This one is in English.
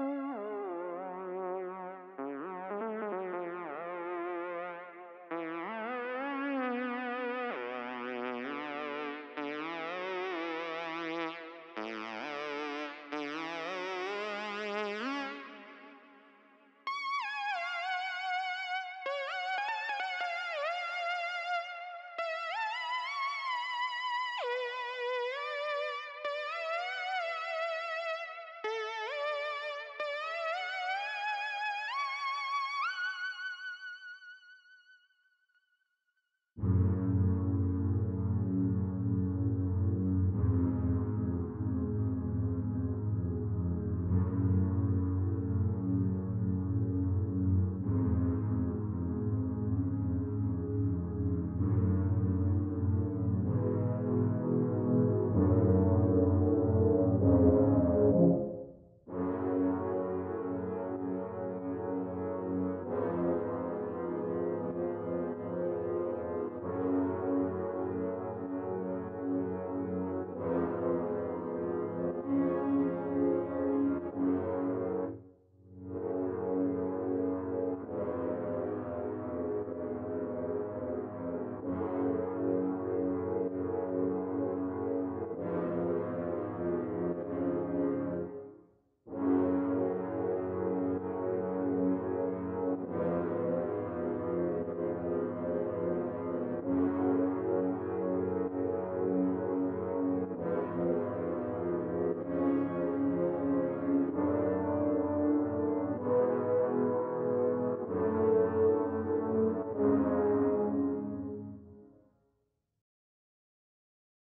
Mm-hmm.